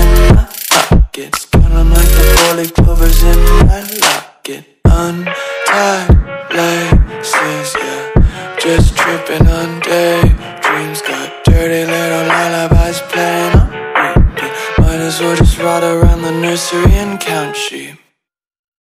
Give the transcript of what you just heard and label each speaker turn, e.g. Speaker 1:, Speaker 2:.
Speaker 1: in my pockets. Count 'em like the four-leaf clovers in my locket. Untied laces, yeah. Just tripping on daydreams. Got dirty little lullabies playing on repeat. Might as well just ride around the nursery and count sheep.